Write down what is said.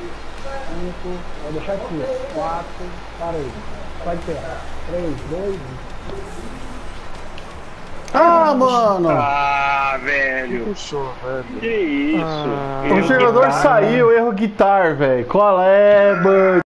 5, vou deixar aqui, 4, parei. Pode pegar. 3, 2, 1. Ah, mano! Ah, velho. Puxou, velho. Que isso? Ah. O jogador saiu, erro guitar, velho. Qual é, mano?